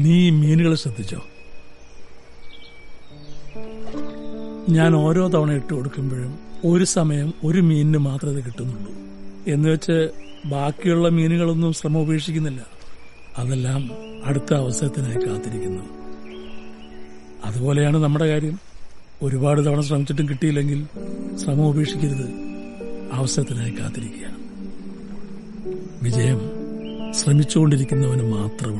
നീ മീനുകളെ ശ്രദ്ധിച്ചോ? ഞാൻ ഓരോ തവണ ഇട്ട് കൊടുക്കുമ്പോഴും ഒരു സമയം ഒരു മീനിന് മാത്രമേ ഇത് കിട്ടുന്നുള്ളൂ. എന്ന് വെച്ച് ബാക്കിയുള്ള മീനുകളൊന്നും ശ്രമം ഉപേക്ഷിക്കുന്നില്ല. അതെല്ലാം അടുത്ത അവസരത്തിനായി കാത്തിരിക്കുന്നു. അതുപോലെയാണ് നമ്മുടെ കാര്യം. ഒരുപാട് തവണ ശ്രമിച്ചിട്ടും കിട്ടിയില്ലെങ്കിൽ ശ്രമം ഉപേക്ഷിക്കരുത്. അവസരത്തിനായി കാത്തിരിക്കുക. വിജയം ശ്രമിച്ചുകൊണ്ടിരിക്കുന്നവന് മാത്രമാണ്.